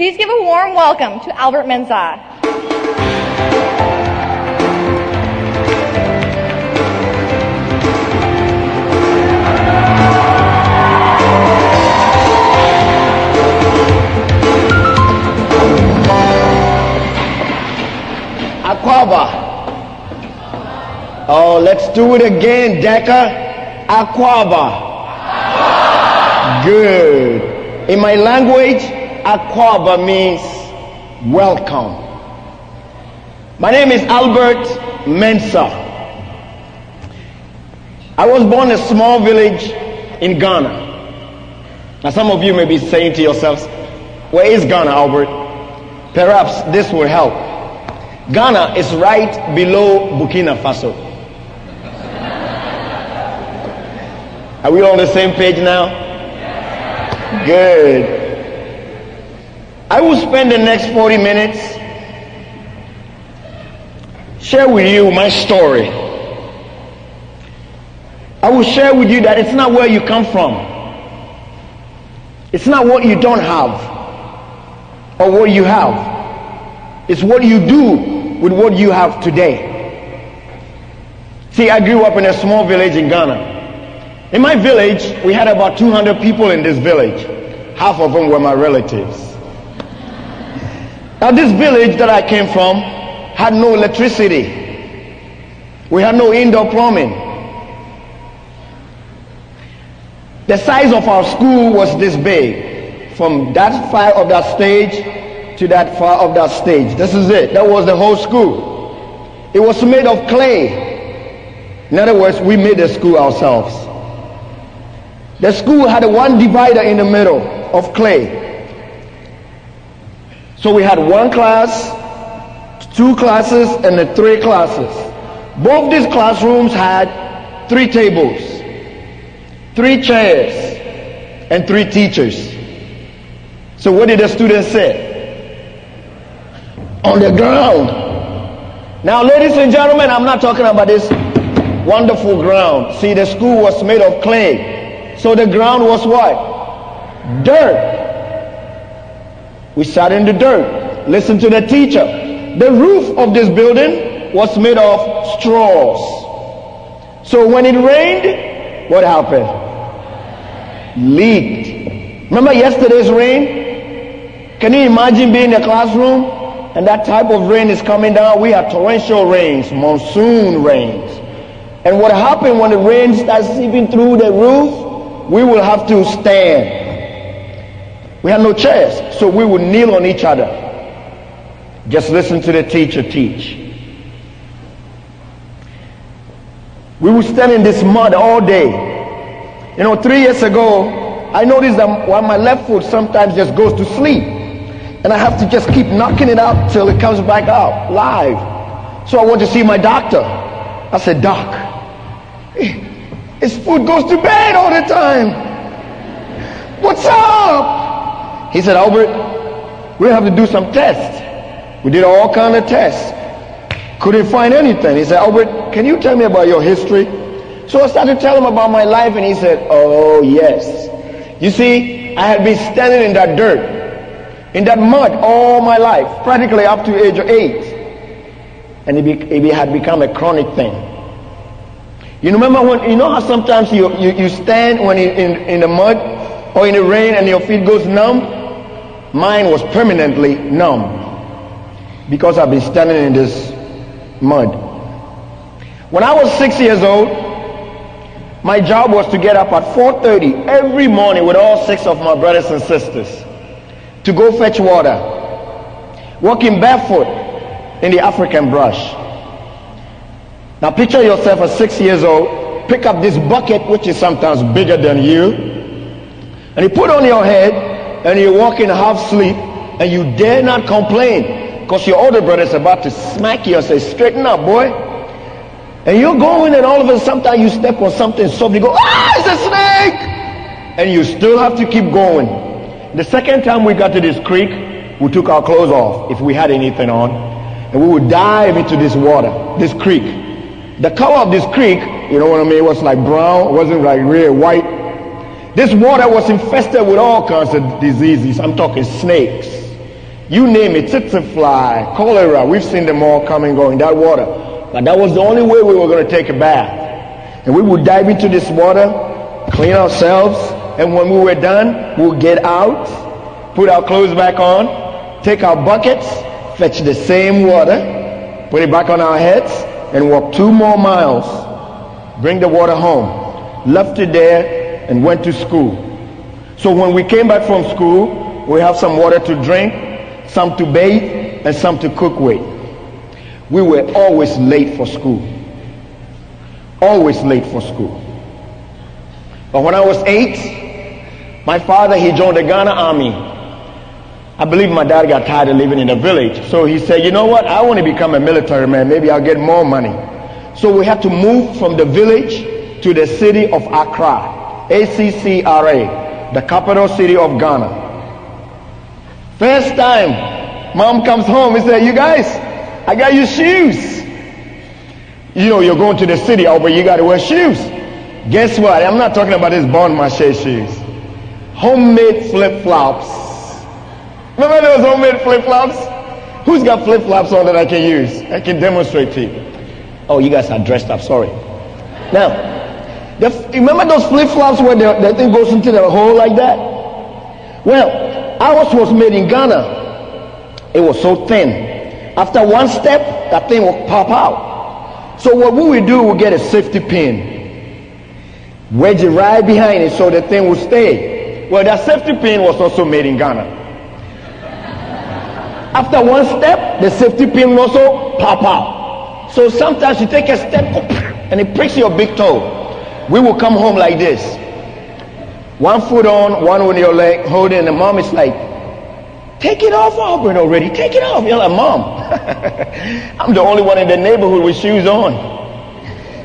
Please give a warm welcome to Albert Mensah. Akwaaba. Oh, let's do it again, Decker. Akwaaba. Good. In my language, Akwaaba means welcome. My name is Albert Mensah. I was born in a small village in Ghana. Now, some of you may be saying to yourselves, Where is Ghana, Albert? Perhaps this will help. Ghana is right below Burkina Faso. Are we on the same page now? Good. I will spend the next 40 minutes share with you my story. I will share with you that it's not where you come from. It's not what you don't have or what you have. It's what you do with what you have today. See, I grew up in a small village in Ghana. In my village, we had about 200 people in this village. Half of them were my relatives. Now, this village that I came from had no electricity. We had no indoor plumbing. The size of our school was this big. From that far of that stage to that far of that stage. This is it. That was the whole school. It was made of clay. In other words, we made the school ourselves. The school had one divider in the middle of clay. So we had one class, two classes, and the three classes. Both these classrooms had three tables, three chairs, and three teachers. So what did the students say? On the ground. Now, ladies and gentlemen, I'm not talking about this wonderful ground. See, the school was made of clay. So the ground was what? Dirt. We sat in the dirt, listened to the teacher. The roof of this building was made of straws. So when it rained, what happened? Leaked. Remember yesterday's rain? Can you imagine being in a classroom and that type of rain is coming down? We had torrential rains, monsoon rains. And what happened when the rain starts seeping through the roof? We will have to stand we had no chairs, so we would kneel on each other. Just listen to the teacher teach. We would stand in this mud all day. You know, three years ago, I noticed that while my left foot sometimes just goes to sleep. And I have to just keep knocking it out till it comes back out live. So I went to see my doctor. I said, Doc, eh, his foot goes to bed all the time. What's up? He said, Albert, we have to do some tests. We did all kind of tests. Couldn't find anything. He said, Albert, can you tell me about your history? So I started to tell him about my life and he said, oh yes. You see, I had been standing in that dirt, in that mud all my life, practically up to age of eight. And it, be, it had become a chronic thing. You remember when, you know how sometimes you, you, you stand when you, in, in the mud or in the rain and your feet goes numb? Mine was permanently numb because I've been standing in this mud. When I was six years old, my job was to get up at 4.30 every morning with all six of my brothers and sisters to go fetch water, walking barefoot in the African brush. Now picture yourself at six years old, pick up this bucket which is sometimes bigger than you, and you put on your head and you're walking half sleep and you dare not complain because your older brother is about to smack you and say, straighten up, boy. And you're going and all of a sudden sometimes you step on something soft, you go, ah, it's a snake! And you still have to keep going. The second time we got to this creek, we took our clothes off if we had anything on. And we would dive into this water, this creek. The color of this creek, you know what I mean, it was like brown, it wasn't like real white. This water was infested with all kinds of diseases. I'm talking snakes, You name it, fly, cholera. We've seen them all come and go in that water. But that was the only way we were going to take a bath. And we would dive into this water, clean ourselves, and when we were done, we would get out, put our clothes back on, take our buckets, fetch the same water, put it back on our heads, and walk two more miles, bring the water home, left it there, and went to school. So when we came back from school, we have some water to drink, some to bathe, and some to cook with. We were always late for school. Always late for school. But when I was eight, my father, he joined the Ghana army. I believe my dad got tired of living in the village. So he said, you know what? I want to become a military man. Maybe I'll get more money. So we had to move from the village to the city of Accra, ACCRA, the capital city of Ghana. First time, mom comes home and says, you guys, I got you shoes. You know, you're going to the city, oh, but you got to wear shoes. Guess what? I'm not talking about this Bon Marché shoes. Homemade flip-flops. Remember those homemade flip-flops? Who's got flip-flops on that I can use? I can demonstrate to you. Oh, you guys are dressed up. Sorry. Now, the, remember those flip-flops where the, the thing goes into the hole like that? Well, Ours was made in Ghana. It was so thin. After one step, that thing will pop out. So what we would do, we get a safety pin, wedge it right behind it so the thing will stay. Well, that safety pin was also made in Ghana. After one step, the safety pin will also pop out. So sometimes you take a step and it pricks your big toe. We will come home like this. One foot on, one on your leg holding, and the mom is like, take it off, Albert, already. Take it off. You're like, mom, I'm the only one in the neighborhood with shoes on.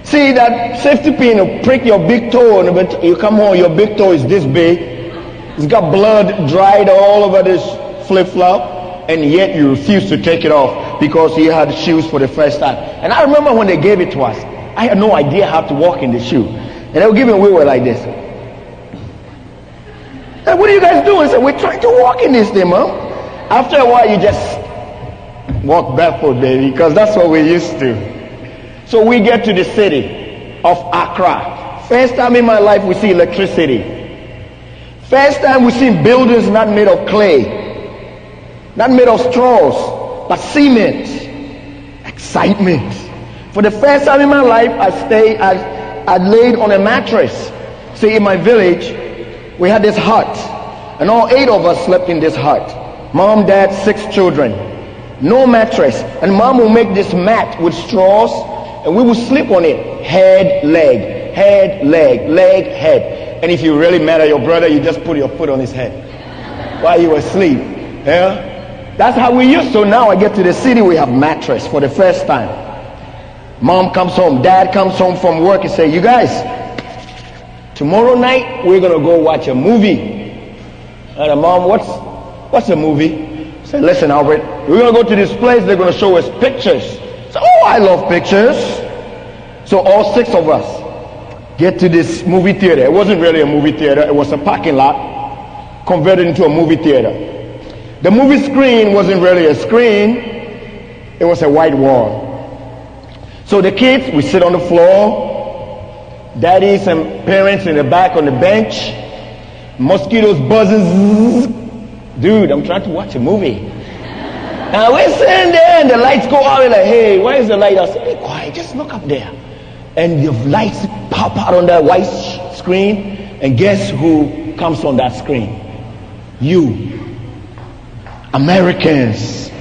See, that safety pin will prick your big toe, but you come home, your big toe is this big. It's got blood dried all over this flip-flop, and yet you refuse to take it off because you had shoes for the first time. And I remember when they gave it to us, I had no idea how to walk in the shoe. And they were giving we were like this. Like, what are you guys doing? I said, we're trying to walk in this thing, mom. After a while, you just walk barefoot, baby, because that's what we're used to. So we get to the city of Accra. First time in my life we see electricity. First time we see buildings not made of clay, not made of straws, but cement. Excitement. For the first time in my life, I stayed, I, I laid on a mattress. See, in my village, we had this hut, and all eight of us slept in this hut. Mom, dad, six children. No mattress. And mom will make this mat with straws, and we will sleep on it. Head, leg, head, leg, leg, head. And if you really mad at your brother, you just put your foot on his head while you were asleep. Yeah? That's how we used to. Now I get to the city, we have mattress for the first time. Mom comes home, dad comes home from work and say, you guys, Tomorrow night, we're to go watch a movie. And the mom, what's, what's the movie? I said, listen, Albert, we're to go to this place. They're to show us pictures. So, oh, I love pictures. So all six of us get to this movie theater. It wasn't really a movie theater. It was a parking lot converted into a movie theater. The movie screen wasn't really a screen. It was a white wall. So the kids, we sit on the floor daddies and parents in the back on the bench, mosquitoes buzzing. Dude, I'm trying to watch a movie. And we're sitting there and the lights go out. We're like, hey, where is the light? Said, be quiet, just look up there. And the lights pop out on that white screen. And guess who comes on that screen? You. Americans.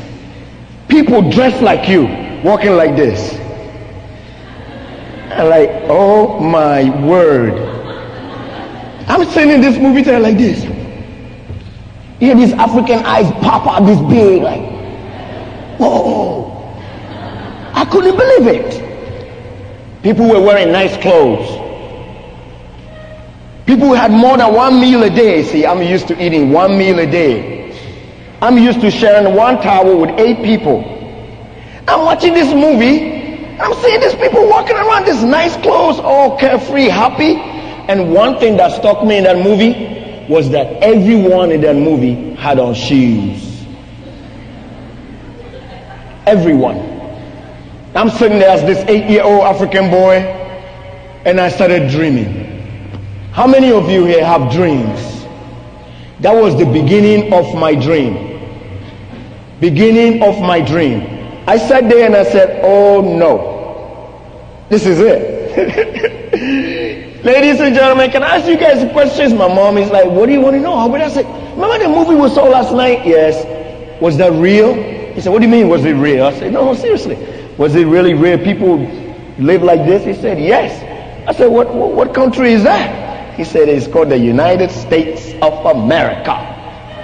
People dressed like you, walking like this. Like, oh my word. I'm sitting in this movie theater like this. Here these African eyes pop out this big, like, whoa. I couldn't believe it. People were wearing nice clothes. People had more than one meal a day. See, I'm used to eating one meal a day. I'm used to sharing one towel with eight people. I'm watching this movie I'm seeing these people walking around these nice clothes, all carefree, happy. And one thing that struck me in that movie was that everyone in that movie had on shoes. Everyone. I'm sitting there as this eight year old African boy and I started dreaming. How many of you here have dreams? That was the beginning of my dream. Beginning of my dream. I sat there and I said, Oh no, this is it. Ladies and gentlemen, can I ask you guys questions? My mom is like, What do you want to know? I said, Remember the movie we saw last night? Yes. Was that real? He said, What do you mean, was it real? I said, No, seriously. Was it really real? People live like this? He said, Yes. I said, What, what, what country is that? He said, It's called the United States of America.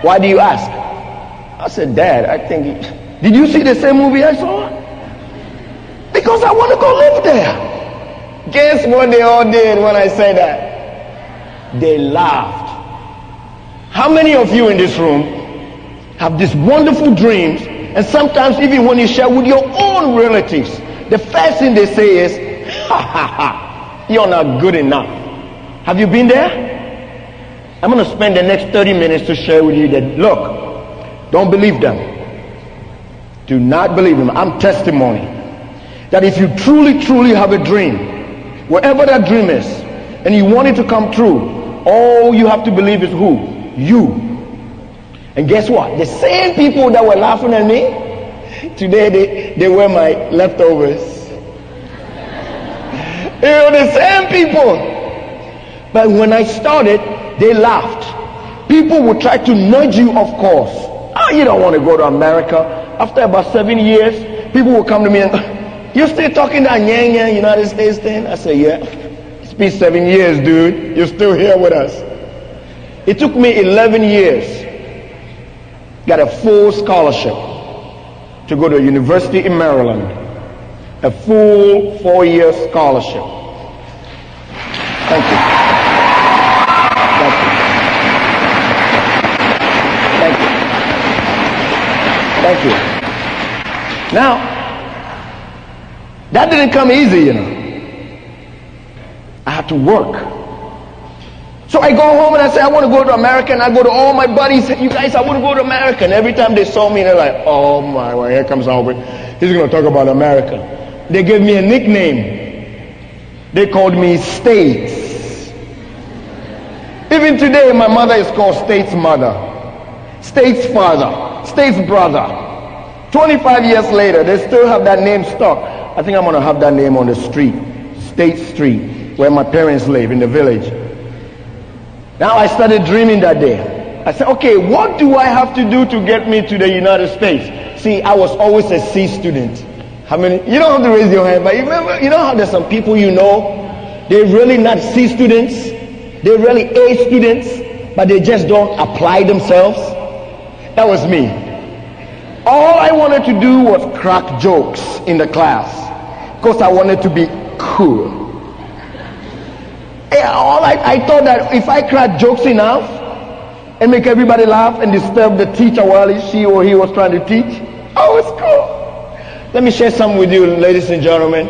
Why do you ask? I said, Dad, I think. Did you see the same movie I saw? Because I want to go live there. Guess what they all did when I said that? They laughed. How many of you in this room have these wonderful dreams and sometimes even when you share with your own relatives, the first thing they say is, ha ha ha, you're not good enough. Have you been there? I'm going to spend the next 30 minutes to share with you that, look, don't believe them. Do not believe them. I'm testimony that if you truly, truly have a dream, wherever that dream is, and you want it to come true, all you have to believe is who? You. And guess what? The same people that were laughing at me, today they, they were my leftovers. They were the same people. But when I started, they laughed. People would try to nudge you, of course. Oh, you don't want to go to America. After about seven years, people will come to me and, uh, you're still talking that Nyanya United States thing? I say, yeah. It's been seven years, dude. You're still here with us. It took me 11 years got a full scholarship to go to a University in Maryland. A full four-year scholarship. Thank you. Thank you. Thank you. Thank you. Now, that didn't come easy, you know. I had to work. So I go home and I say, I want to go to America. And I go to all my buddies. You guys, I want to go to America. And every time they saw me, they're like, oh my, well, here comes Albert. He's going to talk about America. They gave me a nickname. They called me States. Even today, my mother is called States Mother, States Father, States Brother. 25 years later, they still have that name stuck. I think I'm going to have that name on the street, State Street, where my parents live in the village. Now I started dreaming that day. I said, okay, what do I have to do to get me to the United States? See, I was always a C student. How many? You don't have to raise your hand, but you remember, you know how there's some people you know, they're really not C students, they're really A students, but they just don't apply themselves. That was me. All I wanted to do was crack jokes in the class because I wanted to be cool eh, all I, I thought that if I crack jokes enough and make everybody laugh and disturb the teacher while he she or he was trying to teach, I was cool. Let me share something with you, ladies and gentlemen.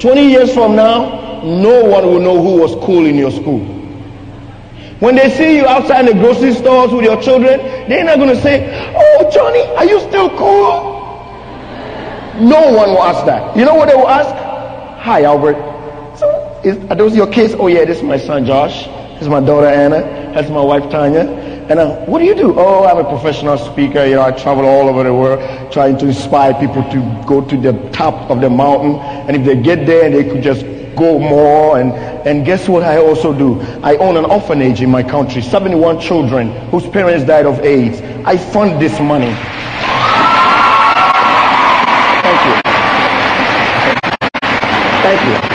20 years from now, no one will know who was cool in your school. When they see you outside the grocery stores with your children, they're not going to say, Oh, Johnny, are you still cool? No one will ask that. You know what they will ask? Hi, Albert. So is, are those your kids? Oh yeah, this is my son Josh. This is my daughter Anna. That's my wife Tanya. And uh, what do you do? Oh, I'm a professional speaker. You know, I travel all over the world trying to inspire people to go to the top of the mountain. And if they get there, they could just go more. And, and guess what I also do? I own an orphanage in my country, 71 children whose parents died of AIDS. I fund this money. Thank you. Thank you.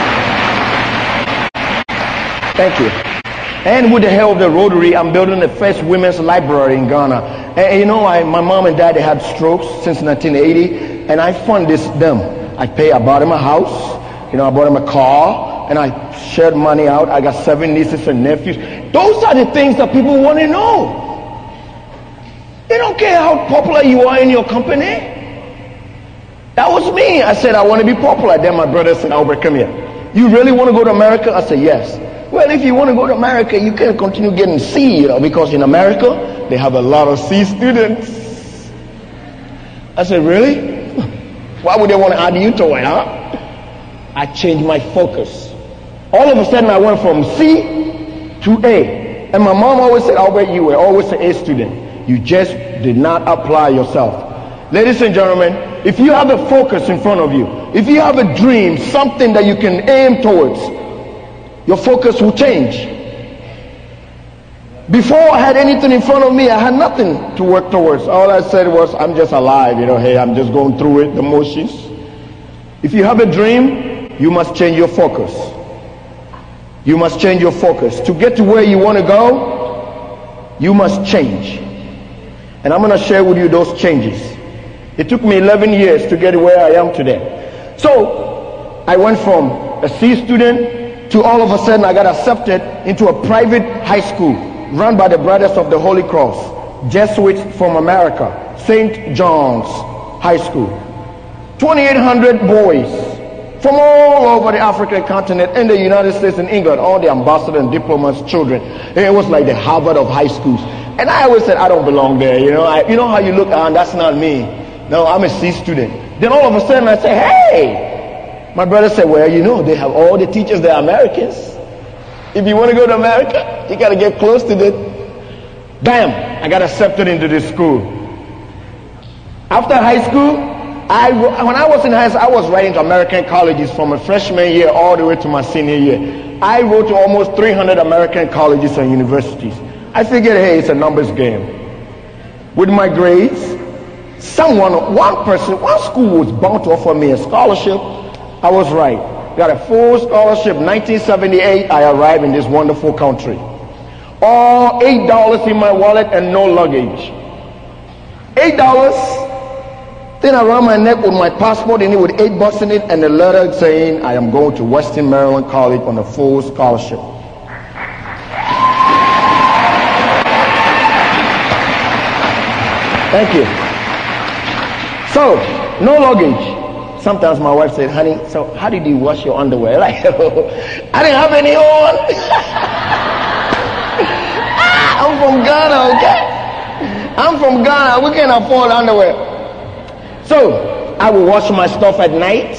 Thank you. And with the help of the Rotary, I'm building the first women's library in Ghana. And, you know, I, my mom and dad they had strokes since 1980, and I fund this them. I pay. I bought them a house. You know, I bought him a car, and I shared money out. I got seven nieces and nephews. Those are the things that people want to know. They don't care how popular you are in your company. That was me. I said I want to be popular. Then my brother said, Albert, come here. You really want to go to America? I said, yes. Well, if you want to go to America, you can't continue getting C, you know, because in America, they have a lot of C students. I said, really? Why would they want to add you to it, huh? I changed my focus. All of a sudden, I went from C to A. And my mom always said, Albert, you were always an A student. You just did not apply yourself. Ladies and gentlemen, if you have a focus in front of you, if you have a dream, something that you can aim towards, your focus will change. Before I had anything in front of me, I had nothing to work towards. All I said was, I'm just alive, you know, hey, I'm just going through it, the motions. If you have a dream, you must change your focus. You must change your focus. To get to where you want to go, you must change. And I'm going to share with you those changes. It took me 11 years to get where I am today. So, I went from a C student to all of a sudden I got accepted into a private high school run by the Brothers of the Holy Cross, Jesuits from America, St. John's High School. 2,800 boys from all over the African continent and the United States and England, all the ambassadors and diplomats' children. It was like the Harvard of high schools. And I always said, I don't belong there. You know, I, you know how you look, and that's not me. No, I'm a C student. Then all of a sudden I say, hey, my brother said, well, you know, they have all the teachers, they're Americans. If you want to go to America, you got to get close to it. Bam, I got accepted into this school. After high school, I, when I was in high school, I was writing to American colleges from a freshman year all the way to my senior year. I wrote to almost 300 American colleges and universities. I figured, hey, it's a numbers game. With my grades, someone, one person, one school was bound to offer me a scholarship. I was right. Got a full scholarship. 1978, I arrived in this wonderful country. All eight dollars in my wallet and no luggage. Eight dollars. Then around my neck with my passport in it with eight bucks in it and a letter saying I am going to Western Maryland College on a full scholarship. Thank you. So, no luggage. Sometimes my wife said, honey, so how did you wash your underwear? Like, I didn't have any on. ah, I'm from Ghana, okay? I'm from Ghana. We can't afford underwear. So, I would wash my stuff at night,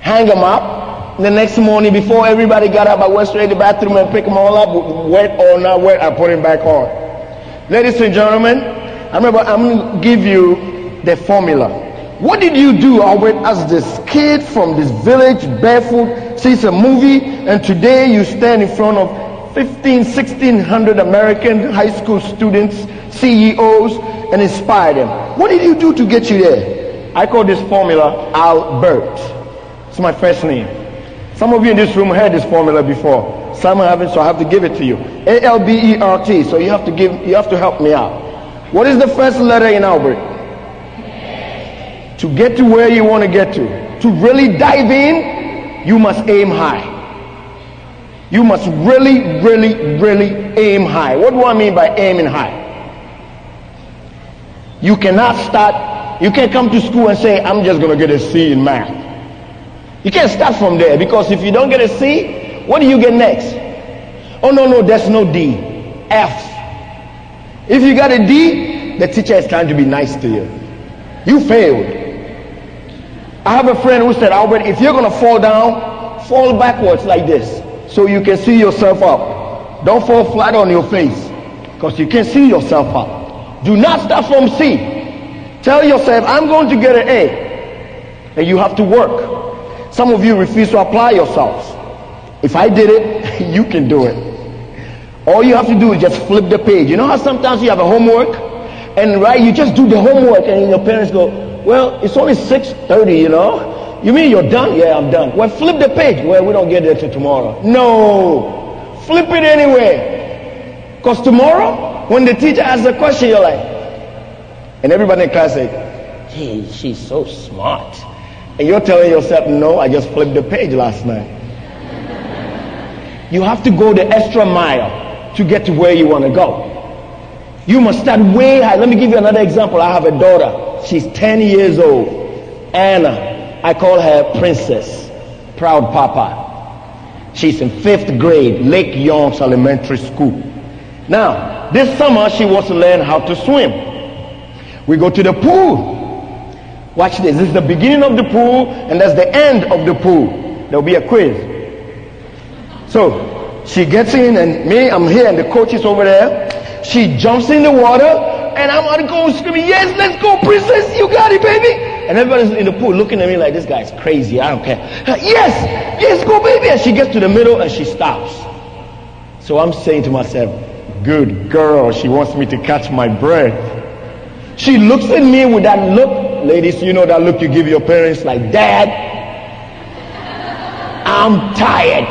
hang them up. The next morning, before everybody got up, I went straight to the bathroom and pick them all up, wet or not wet, I put them back on. Ladies and gentlemen, I remember I'm going to give you the formula. What did you do, Albert, as this kid from this village, barefoot, sees a movie, and today you stand in front of 15, 1600 American high school students, CEOs, and inspire them? What did you do to get you there? I call this formula Albert. It's my first name. Some of you in this room heard this formula before. Some haven't, so I have to give it to you. A L B E R T. So you have to give, you have to help me out. What is the first letter in Albert? To get to where you want to get to, to really dive in, you must aim high. You must really, really, really aim high. What do I mean by aiming high? You cannot start, you can't come to school and say, I'm just going to get a C in math. You can't start from there because if you don't get a C, what do you get next? Oh, no, no, there's no D. F. If you got a D, the teacher is trying to be nice to you. You failed. I have a friend who said, Albert, if you're going to fall down, fall backwards like this so you can see yourself up. Don't fall flat on your face because you can see yourself up. Do not start from C. Tell yourself, I'm going to get an A. And you have to work. Some of you refuse to apply yourselves. If I did it, you can do it. All you have to do is just flip the page. You know how sometimes you have a homework and right, you just do the homework and your parents go, well, it's only 6.30, you know. You mean you're done? Yeah, I'm done. Well, flip the page. Well, we don't get there till tomorrow. No. Flip it anyway. Because tomorrow, when the teacher asks a question, you're like, and everybody in class say, she's so smart. And you're telling yourself, no, I just flipped the page last night. You have to go the extra mile to get to where you want to go. You must start way high. Let me give you another example. I have a daughter. She's 10 years old. Anna. I call her Princess. Proud Papa. She's in fifth grade, Lake Youngs Elementary School. Now, this summer she wants to learn how to swim. We go to the pool. Watch this. This is the beginning of the pool, and that's the end of the pool. There'll be a quiz. So she gets in, and me, I'm here, and the coach is over there. She jumps in the water, and I'm on go screaming, Yes, let's go, princess. You got it, baby. And everybody's in the pool looking at me like this guy's crazy. I don't care. Yes, yes, go, baby. And she gets to the middle and she stops. So I'm saying to myself, Good girl. She wants me to catch my breath. She looks at me with that look. Ladies, you know that look you give your parents like, Dad, I'm tired.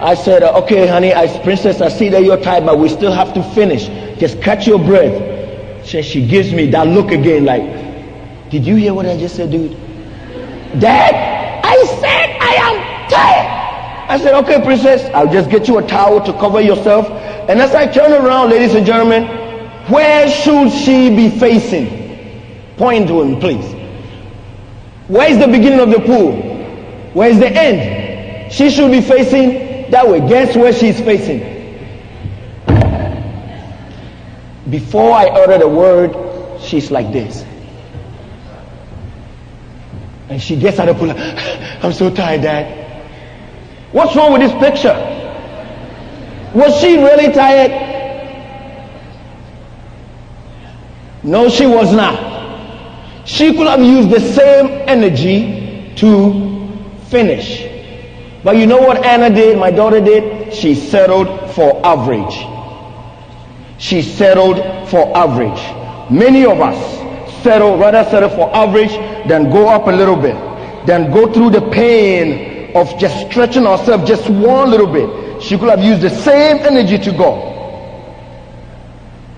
I said, okay, honey, I, princess, I see that you're tired, but we still have to finish. Just catch your breath. She, she gives me that look again like, did you hear what I just said, dude? Dad, I said I am tired. I said, okay, princess, I'll just get you a towel to cover yourself. And as I turn around, ladies and gentlemen, where should she be facing? Point to him, please. Where is the beginning of the pool? Where is the end? She should be facing that way. Guess where she's facing? Before I utter the word, she's like this. And she gets out of the pool. I'm so tired, Dad. What's wrong with this picture? Was she really tired? No, she was not. She could have used the same energy to finish. But you know what Anna did, my daughter did? She settled for average. She settled for average. Many of us settle, rather settle for average than go up a little bit. Than go through the pain of just stretching ourselves just one little bit. She could have used the same energy to go.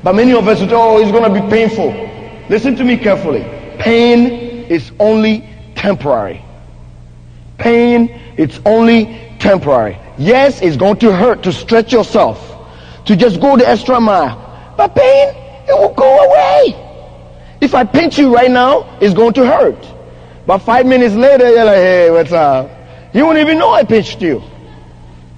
But many of us would oh, it's going to be painful. Listen to me carefully. Pain is only temporary. Pain, it's only temporary. Yes, it's going to hurt to stretch yourself, to just go the extra mile. But pain, it will go away. If I pinch you right now, it's going to hurt. But five minutes later, you're like, hey, what's up? You won't even know I pinched you.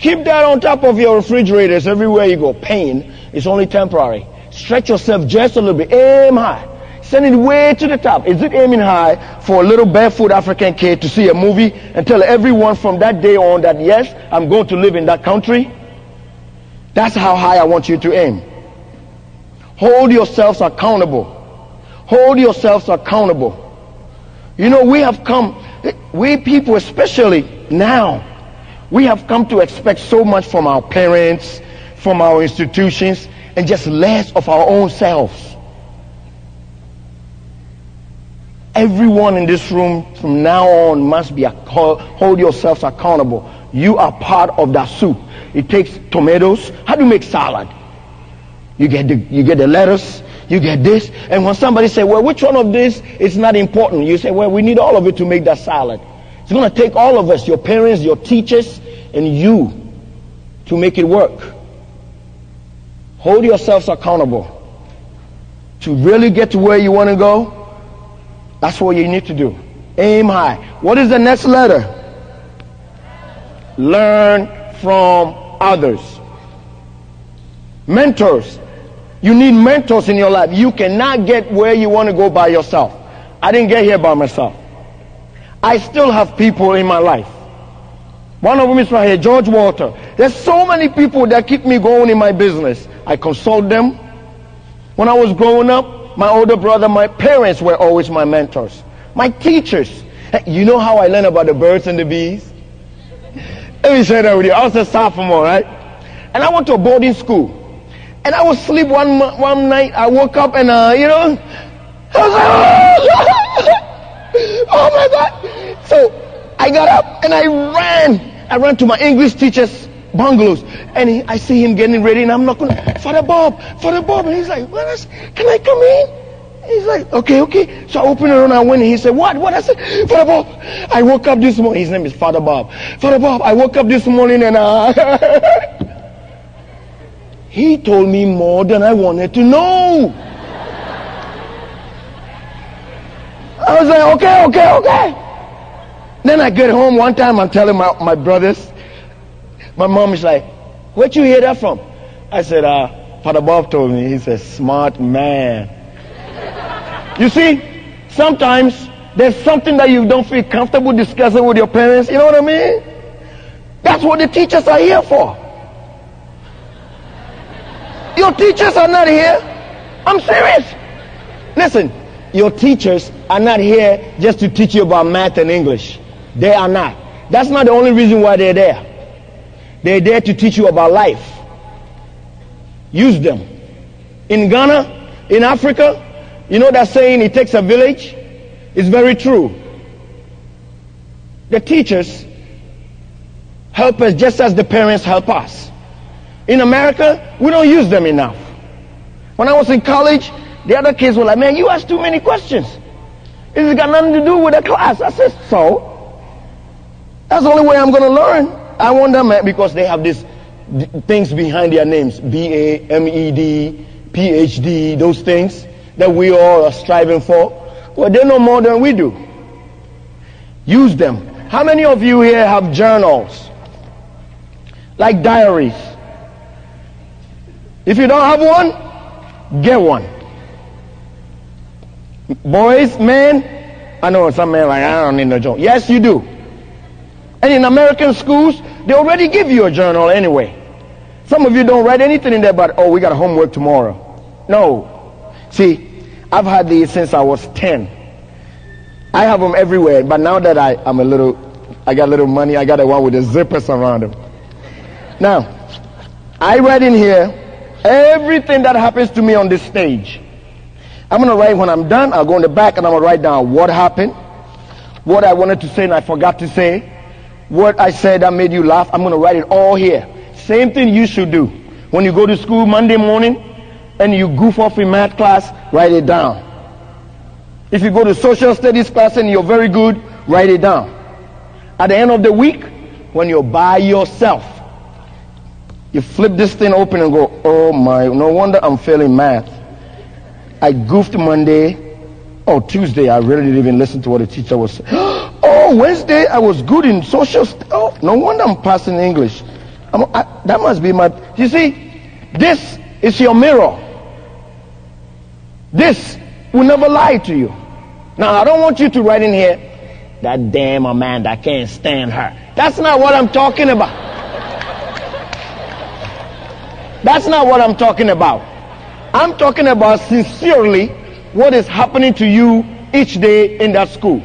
Keep that on top of your refrigerators everywhere you go. Pain is only temporary. Stretch yourself just a little bit. Aim high. Send it way to the top. Is it aiming high for a little barefoot African kid to see a movie and tell everyone from that day on that yes, I'm going to live in that country? That's how high I want you to aim. Hold yourselves accountable. Hold yourselves accountable. You know, we have come, we people, especially now, we have come to expect so much from our parents, from our institutions, and just less of our own selves. Everyone in this room from now on must be hold yourselves accountable. You are part of that soup. It takes tomatoes. How do you make salad? You get the you get the lettuce, you get this, and when somebody say, "Well, which one of this is not important?" You say, "Well, we need all of it to make that salad." It's going to take all of us, your parents, your teachers, and you to make it work. Hold yourselves accountable. To really get to where you want to go, that's what you need to do. Aim high. What is the next letter? Learn from others. Mentors. You need mentors in your life. You cannot get where you want to go by yourself. I didn't get here by myself. I still have people in my life. One of them is right here, George Walter. There's so many people that keep me going in my business. I consult them. When I was growing up, my older brother, my parents were always my mentors. My teachers. You know how I learned about the birds and the bees? Let me share that with you. I was a sophomore, right? And I went to a boarding school. And I was asleep one, one night. I woke up and, uh, you know, I was like, oh, oh my God. So I got up and I ran I ran to my English teacher's bungalows and he, I see him getting ready and I'm to, Father Bob, Father Bob. And he's like, is, can I come in? He's like, okay, okay. So I opened it and I went and he said, what? What? I said, Father Bob, I woke up this morning. His name is Father Bob. Father Bob, I woke up this morning and uh, he told me more than I wanted to know. I was like, okay, okay, okay. Then I get home one time, I'm telling my, my brothers, my mom is like, where'd you hear that from? I said, uh, Father Bob told me he's a smart man. You see, Sometimes there's something that you don't feel comfortable discussing with your parents. You know what I mean? That's what the teachers are here for. Your teachers are not here. I'm serious. Listen, your teachers are not here just to teach you about math and English. They are not. That's not the only reason why they're there. They're there to teach you about life. Use them. In Ghana, in Africa, you know that saying, it takes a village? It's very true. The teachers help us just as the parents help us. In America, we don't use them enough. When I was in college, the other kids were like, man, you ask too many questions. It's got nothing to do with the class. I said, so? That's the only way I'm going to learn. I wonder, man, because they have these things behind their names. B-A, M-E-D, PhD, those things that we all are striving for. Well, they know more than we do. Use them. How many of you here have journals? Like diaries. If you don't have one, get one. Boys, men, I know some men like, I don't need no journal. Yes, you do. And in American schools, they already give you a journal anyway. Some of you don't write anything in there but, oh, we got homework tomorrow. No. See, I've had these since I was 10. I have them everywhere, but now that I, I'm a little, I got a little money, I got a one with the zippers around them. Now, I write in here everything that happens to me on this stage. I'm going to write when I'm done. I'll go in the back and I'm going to write down what happened, what I wanted to say and I forgot to say, what I said that made you laugh. I'm going to write it all here. Same thing you should do. When you go to school Monday morning, and you goof off in math class, write it down. If you go to social studies class and you're very good, write it down. At the end of the week, when you're by yourself, you flip this thing open and go, oh my, no wonder I'm failing math. I goofed Monday. Oh, Tuesday, I really didn't even listen to what the teacher was saying. oh, Wednesday, I was good in social. St- oh, no wonder I'm passing English. I, that must be my. You see, this is your mirror. This will never lie to you. Now, I don't want you to write in here, that damn Amanda, I can't stand her. That's not what I'm talking about. That's not what I'm talking about. I'm talking about sincerely what is happening to you each day in that school.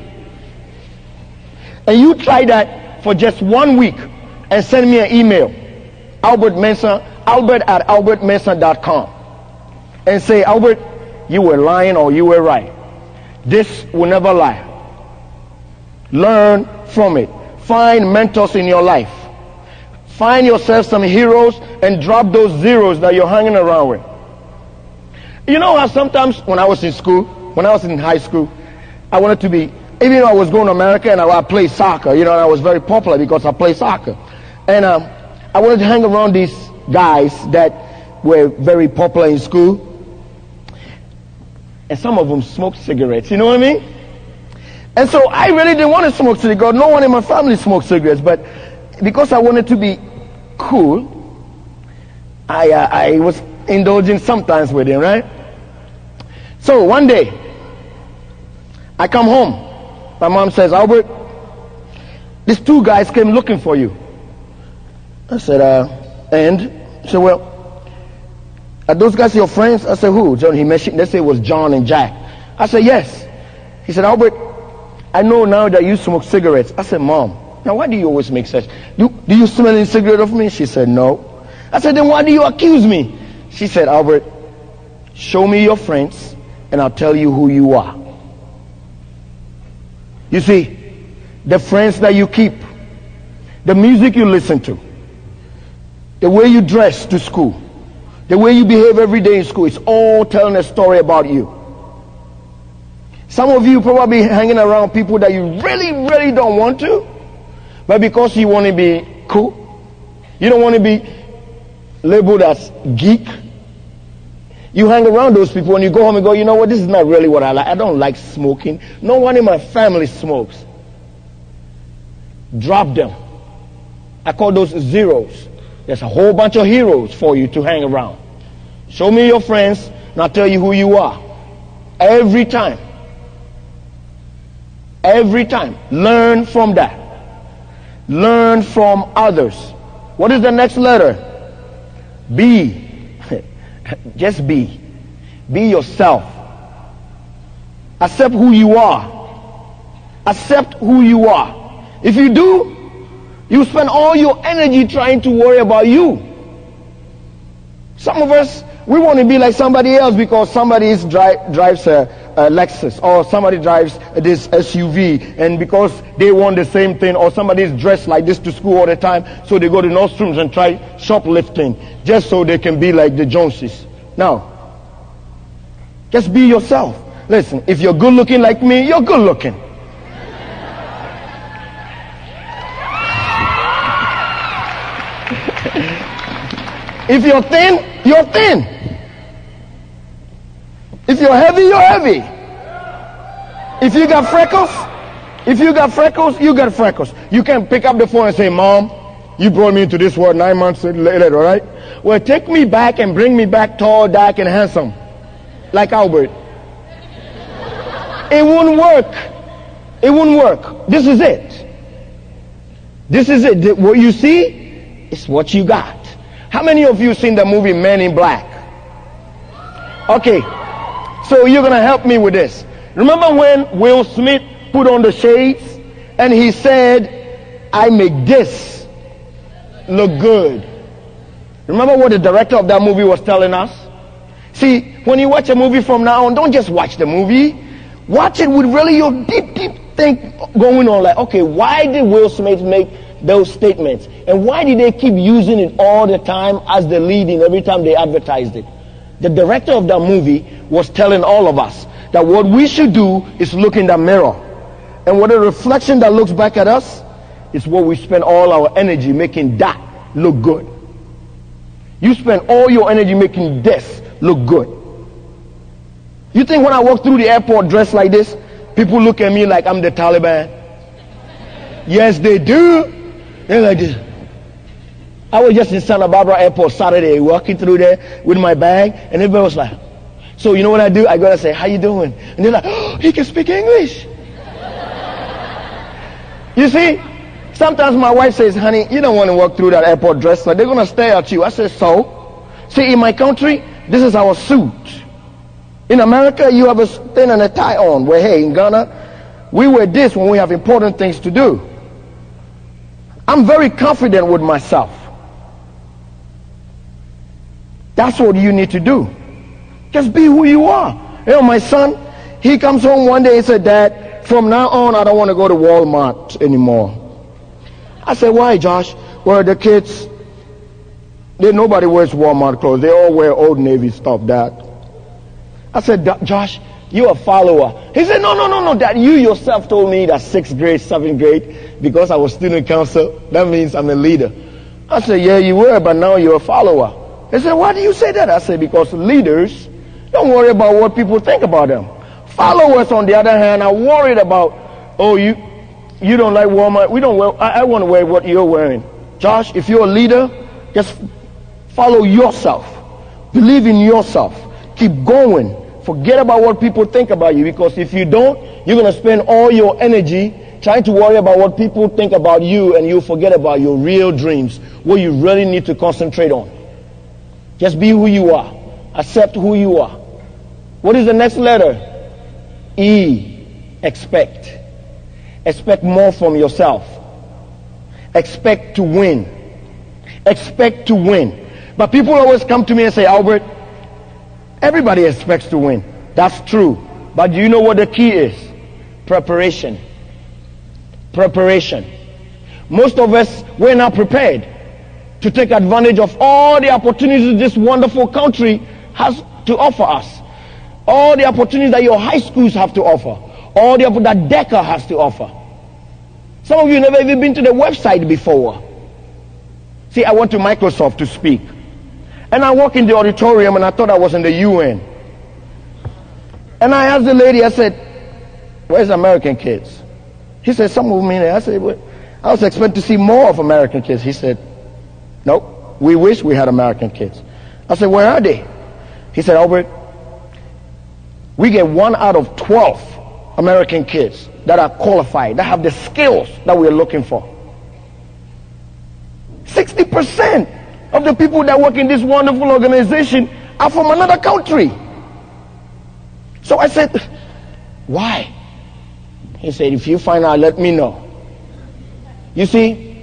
And you try that for just one week and send me an email. Albert Mensah, albert at albertmensah.com. And say, Albert, you were lying or you were right. This will never lie. Learn from it. Find mentors in your life. Find yourself some heroes and drop those zeros that you're hanging around with. You know how sometimes when I was in school, when I was in high school, I wanted to be, even though I was going to America and I, I played soccer, you know, I was very popular because I played soccer. And um, I wanted to hang around these guys that were very popular in school and some of them smoked cigarettes. You know what I mean? And so I really didn't want to smoke cigarettes. No one in my family smoked cigarettes, but because I wanted to be cool, I, uh, I was indulging sometimes with him, right? So one day, I come home. My mom says, Albert, these two guys came looking for you. I said, uh, and? She said, well, are those guys your friends? I said, who? John, he mentioned, they say it was John and Jack. I said, yes. He said, Albert, I know now that you smoke cigarettes. I said, mom, now why do you always make such? Do, do you smell any cigarette of me? She said, no. I said, then why do you accuse me? She said, Albert, show me your friends and I'll tell you who you are. You see, the friends that you keep, the music you listen to, the way you dress to school, the way you behave every day in school, it's all telling a story about you. Some of you probably hanging around people that you really, really don't want to, but because you want to be cool, you don't want to be labeled as geek. You hang around those people and you go home and go, you know what, this is not really what I like. I don't like smoking. No one in my family smokes. Drop them. I call those zeros. There's a whole bunch of heroes for you to hang around. Show me your friends, and I'll tell you who you are. Every time. Every time. Learn from that. Learn from others. What is the next letter? Be. Just be. Be yourself. Accept who you are. Accept who you are. If you do, you spend all your energy trying to worry about you. Some of us, we want to be like somebody else because somebody dri- drives a, a, Lexus or somebody drives this SUV and because they want the same thing or somebody is dressed like this to school all the time so they go to Nordstrom's and try shoplifting just so they can be like the Joneses. Now, just be yourself. Listen, if you're good looking like me, you're good looking. if you're thin, you're thin. If you're heavy, you're heavy. If you got freckles, if you got freckles, you got freckles. You can pick up the phone and say, Mom, you brought me into this world nine months later, right? Well, take me back and bring me back tall, dark, and handsome. Like Albert. It wouldn't work. It wouldn't work. This is it. This is it. What you see is what you got. How many of you seen the movie Men in Black? Okay. So you're going to help me with this. Remember when Will Smith put on the shades and he said, I make this look good. Remember what the director of that movie was telling us? See, when you watch a movie from now on, don't just watch the movie. Watch it with really your deep, deep think going on. Like, okay, why did Will Smith make those statements? And why did they keep using it all the time as the leading every time they advertised it? The director of that movie was telling all of us that what we should do is look in the mirror. And what a reflection that looks back at us is what we spend all our energy making that look good. You spend all your energy making this look good. You think when I walk through the airport dressed like this, people look at me like I'm the Taliban? Yes, they do. They're like this. I was just in Santa Barbara Airport Saturday, walking through there with my bag, and everybody was like, so you know what I do? I gotta say, how you doing? And they're like, oh, he can speak English. you see, sometimes my wife says, honey, you don't want to walk through that airport dressed like they're gonna stare at you. I said, so? See, in my country, this is our suit. In America, you have a thing and a tie on. Where, hey, in Ghana, we wear this when we have important things to do. I'm very confident with myself. That's what you need to do. Just be who you are. You know, my son, he comes home one day and said, Dad, from now on, I don't want to go to Walmart anymore. I said, why, Josh? Well, the kids, they, nobody wears Walmart clothes. They all wear Old Navy stuff, Dad. I said, Josh, you're a follower. He said, no, no, no, no, Dad. You yourself told me that sixth grade, seventh grade, because I was student council, that means I'm a leader. I said, yeah, you were, but now you're a follower. He said, why do you say that? I said, because leaders don't worry about what people think about them. Followers, on the other hand, are worried about, oh, you, you don't like Walmart. We don't wear, I, I want to wear what you're wearing. Josh, if you're a leader, just follow yourself. Believe in yourself. Keep going. Forget about what people think about you because if you don't, you're going to spend all your energy trying to worry about what people think about you and you'll forget about your real dreams, what you really need to concentrate on. Just be who you are. Accept who you are. What is the next letter? E. Expect. Expect more from yourself. Expect to win. Expect to win. But people always come to me and say, Albert, Everybody expects to win. That's true. But do you know what the key is? Preparation. Preparation. Most of us, we're not prepared to take advantage of all the opportunities this wonderful country has to offer us. All the opportunities that your high schools have to offer. All the that DECA has to offer. Some of you never even been to the website before. See, I went to Microsoft to speak. And I walk in the auditorium and I thought I was in the UN. And I asked the lady, I said, where's American kids? He said, some of them in there. I said, well, I was expecting to see more of American kids. He said, nope, we wish we had American kids. I said, where are they? He said, Albert, we get one out of 12 American kids that are qualified, that have the skills that we're looking for. 60% of the people that work in this wonderful organization are from another country. So I said, why? He said, if you find out, let me know. You see,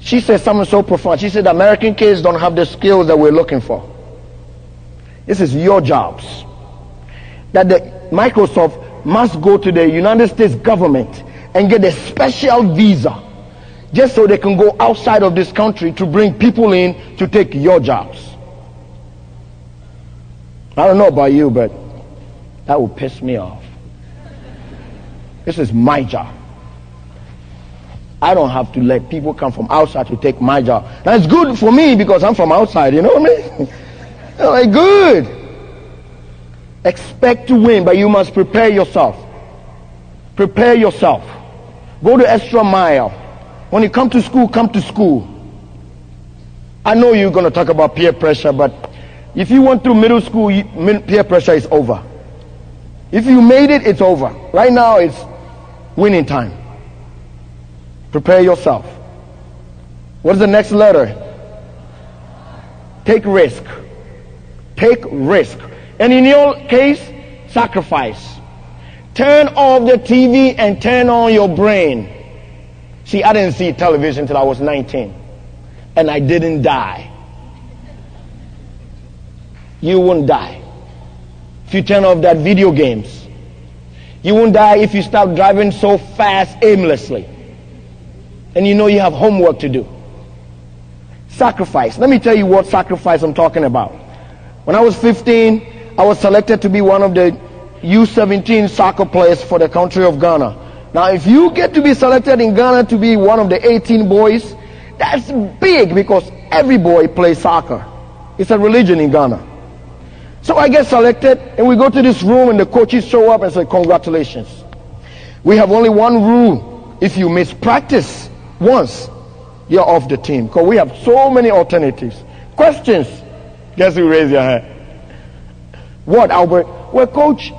she said something so profound. She said, American kids don't have the skills that we're looking for. This is your jobs. That the Microsoft must go to the United States government and get a special visa just so they can go outside of this country to bring people in to take your jobs. I don't know about you, but that would piss me off. This is my job. I don't have to let people come from outside to take my job. That's good for me because I'm from outside, you know what I mean? like, good. Expect to win, but you must prepare yourself. Prepare yourself. Go the extra mile. When you come to school, come to school. I know you're going to talk about peer pressure, but if you went through middle school, peer pressure is over. If you made it, it's over. Right now, it's winning time. Prepare yourself. What is the next letter? Take risk. Take risk. And in your case, sacrifice. Turn off the TV and turn on your brain. See, I didn't see television till I was 19. And I didn't die. You won't die. If you turn off that video games. You won't die if you stop driving so fast aimlessly. And you know you have homework to do. Sacrifice. Let me tell you what sacrifice I'm talking about. When I was 15, I was selected to be one of the U17 soccer players for the country of Ghana. Now, if you get to be selected in Ghana to be one of the 18 boys, that's big because every boy plays soccer. It's a religion in Ghana. So I get selected and we go to this room and the coaches show up and say, congratulations. We have only one rule. If you miss practice once, you're off the team because we have so many alternatives. Questions? Guess who raised your hand? What, Albert? Well, coach,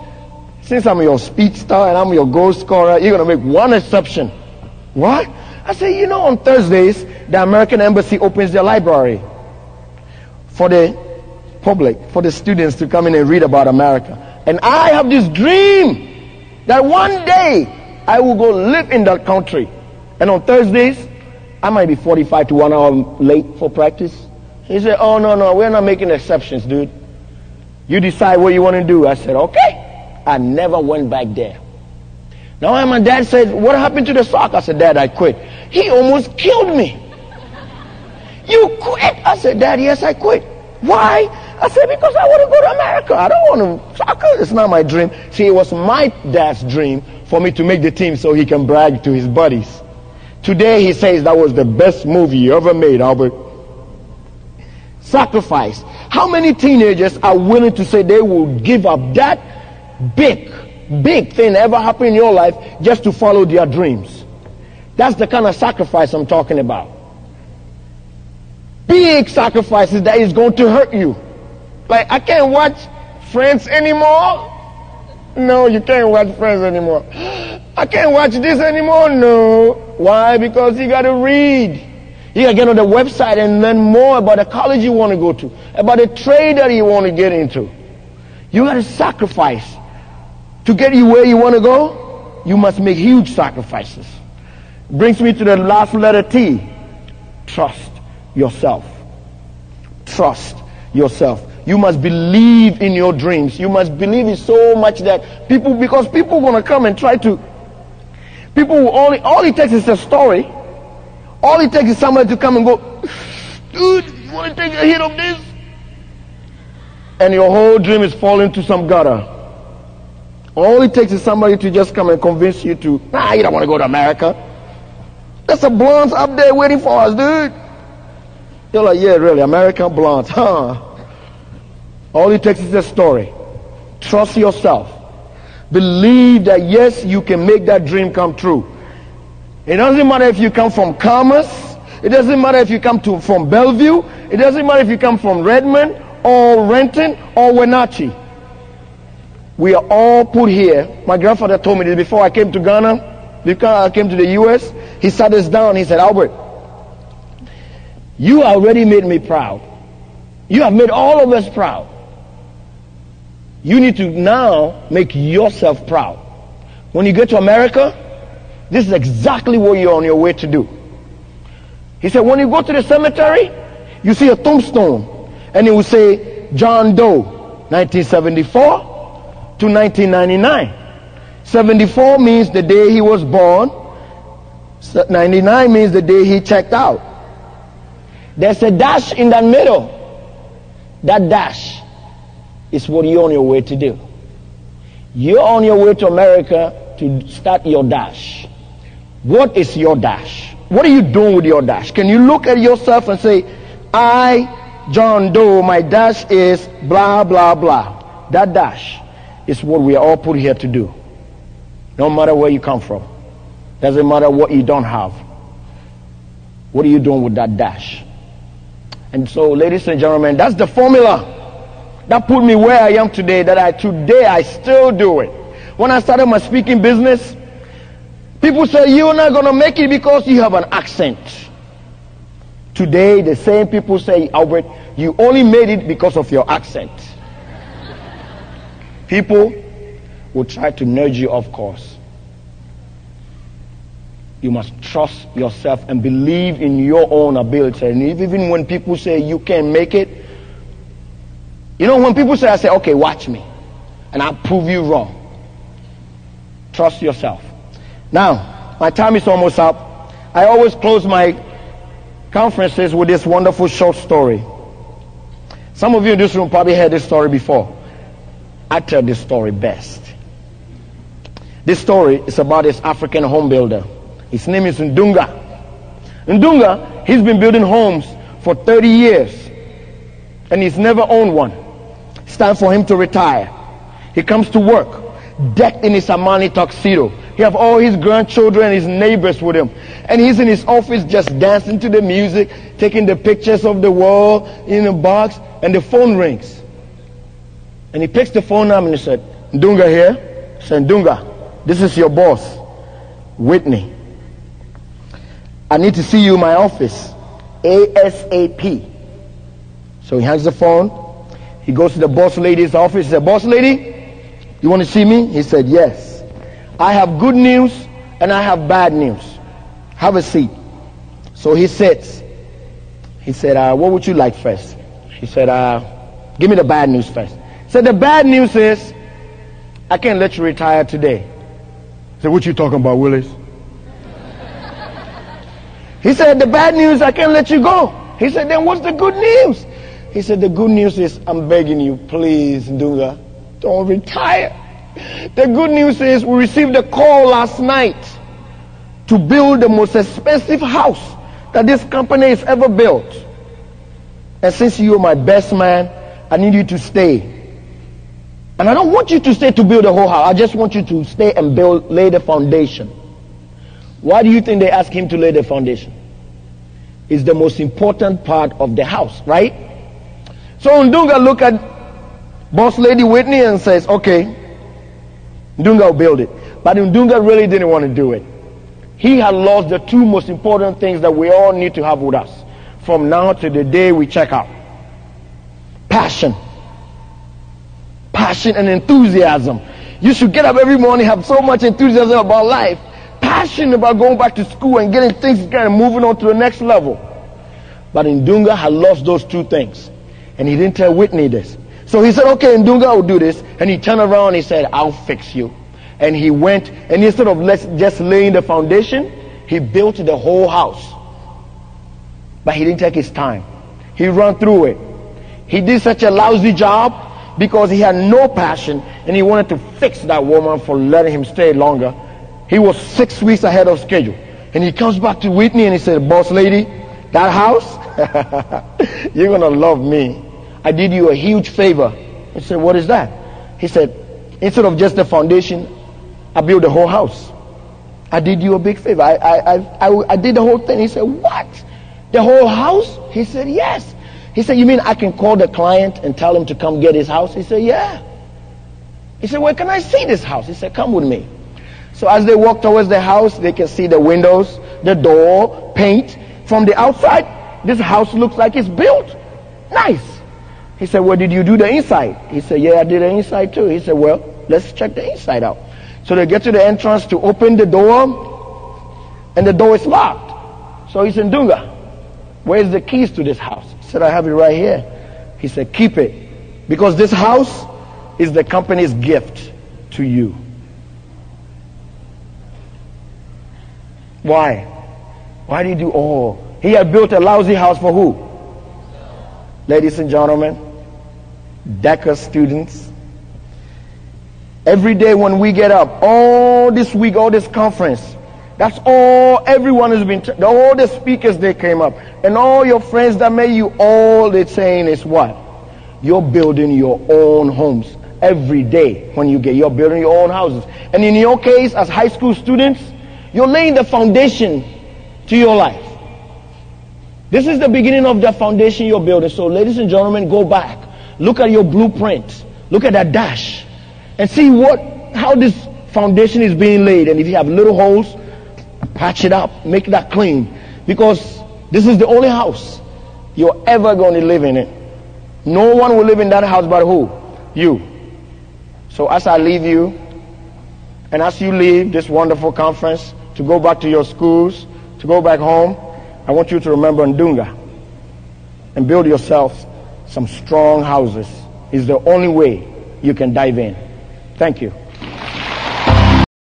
since I'm your speed star and I'm your goal scorer, you're going to make one exception. What? I say, you know, on Thursdays, the American Embassy opens their library for the public, for the students to come in and read about America. And I have this dream that one day I will go live in that country. And on Thursdays, I might be 45 to one hour late for practice. He said, oh, no, no, we're not making exceptions, dude. You decide what you want to do. I said, okay. I never went back there. Now my dad said, what happened to the soccer? I said, Dad, I quit. He almost killed me. You quit? I said, Dad, yes, I quit. Why? I said, because I want to go to America. I don't want to soccer. It's not my dream. See, it was my dad's dream for me to make the team so he can brag to his buddies. Today he says that was the best movie you ever made, Albert. Sacrifice. How many teenagers are willing to say they will give up that big, big thing ever happen in your life just to follow their dreams. That's the kind of sacrifice I'm talking about. Big sacrifices that is going to hurt you. Like, I can't watch Friends anymore. No, you can't watch Friends anymore. I can't watch this anymore. No. Why? Because you got to read. You got to get on the website and learn more about the college you want to go to, about the trade that you want to get into. You got to sacrifice. To get you where you want to go, you must make huge sacrifices. Brings me to the last letter T. Trust yourself. Trust yourself. You must believe in your dreams. You must believe it so much that people, because people are going to come and try to, people will only, all it takes is a story. All it takes is somebody to come and go, dude, you want to take a hit of this? And your whole dream is falling to some gutter. All it takes is somebody to just come and convince you to, nah, you don't want to go to America. There's a blonde up there waiting for us, dude. You're like, yeah, really, American blondes, huh? All it takes is a story. Trust yourself. Believe that yes, you can make that dream come true. It doesn't matter if you come from Commerce. It doesn't matter if you come to, from Bellevue. It doesn't matter if you come from Redmond or Renton or Wenatchee. we are all put here. My grandfather told me this before I came to Ghana, before I came to the US. He sat us down. He said, Albert, you already made me proud. You have made all of us proud. You need to now make yourself proud. When you get to America, this is exactly what you're on your way to do. He said, when you go to the cemetery, you see a tombstone, and it will say John Doe, 1974 to 1999. 74 means the day he was born. 99 means the day he checked out. There's a dash in the middle. That dash is what you're on your way to do. You're on your way to America to start your dash. What is your dash? What are you doing with your dash? Can you look at yourself and say, I, John Doe, my dash is blah, blah, blah. That dash is what we are all put here to do. No matter where you come from. Doesn't matter what you don't have. What are you doing with that dash? And so, ladies and gentlemen, that's the formula that put me where I am today, that I today I still do it. When I started my speaking business, people say you're not going to make it because you have an accent. Today, the same people say, Albert, you only made it because of your accent. people will try to nudge you of course. You must trust yourself and believe in your own ability. And even when people say you can't make it, you know, when people say, I say, okay, watch me, and I'll prove you wrong. Trust yourself. Now, my time is almost up. I always close my conferences with this wonderful short story. Some of you in this room probably heard this story before. I tell this story best. This story is about this African home builder. His name is Ndunga. Ndunga, he's been building homes for 30 years and he's never owned one. It's time for him to retire. He comes to work, decked in his Armani tuxedo. He have all his grandchildren his neighbors with him. And he's in his office just dancing to the music, taking the pictures of the wall in a box, and the phone rings. And he picks the phone up and he said, Ndunga here? He said, Ndunga, this is your boss, Whitney. I need to see you in my office. ASAP. So he hangs the phone. He goes to the boss lady's office. He said, Boss lady, you want to see me? He said, Yes. I have good news and I have bad news. Have a seat. So he sits. He said, uh, What would you like first? He said, uh, Give me the bad news first. He said, The bad news is I can't let you retire today. He said, What you talking about, Willis? He said, The bad news, I can't let you go. He said, Then what's the good news? He said, The good news is, I'm begging you, please, Dunga, don't retire. The good news is, we received a call last night to build the most expensive house that this company has ever built. And since you're my best man, I need you to stay. And I don't want you to stay to build the whole house. I just want you to stay and build, lay the foundation. Why do you think they ask him to lay the foundation? It's the most important part of the house, right? So Ndunga look at boss lady Whitney and says, okay, Ndunga will build it. But Ndunga really didn't want to do it. He had lost the two most important things that we all need to have with us from now to the day we check out. Passion. Passion and enthusiasm. You should get up every morning, have so much enthusiasm about life, passion about going back to school and getting things kind of moving on to the next level. But Ndunga had lost those two things. And he didn't tell Whitney this. So he said, okay, Ndunga will do this. And he turned around and he said, I'll fix you. And he went, and instead of just laying the foundation, he built the whole house. But he didn't take his time. He ran through it. He did such a lousy job because he had no passion and he wanted to fix that woman for letting him stay longer. He was six weeks ahead of schedule. And he comes back to Whitney and he said, boss lady, that house, you're going to love me. I did you a huge favor. He said, what is that? He said, instead of just the foundation, I built the whole house. I did you a big favor. I, I, I, I, did the whole thing. He said, what? The whole house? He said, yes. He said, you mean I can call the client and tell him to come get his house? He said, yeah. He said, Where can I see this house? He said, come with me. So as they walk towards the house, they can see the windows, the door, paint. From the outside, this house looks like it's built. Nice. He said, well, did you do the inside? He said, yeah, I did the inside too. He said, well, let's check the inside out. So they get to the entrance to open the door, and the door is locked. So he said, Dunga, where's the keys to this house? He said, I have it right here. He said, keep it. Because this house is the company's gift to you. Why? Why did you do all? He had built a lousy house for who? Ladies and gentlemen, DECA students, every day when we get up, all this week, all this conference, that's all everyone has been, all the speakers they came up, and all your friends that met you, all they're saying is what? You're building your own homes every day when you get, you're building your own houses. And in your case, as high school students, you're laying the foundation to your life. This is the beginning of the foundation you're building. So, ladies and gentlemen, go back. Look at your blueprint. Look at that dash. And see what, how this foundation is being laid. And if you have little holes, patch it up. Make that clean. Because this is the only house you're ever going to live in it. No one will live in that house but who? You. So as I leave you, and as you leave this wonderful conference to go back to your schools, to go back home, I want you to remember Ndunga and build yourself some strong houses. Is the only way you can dive in. Thank you.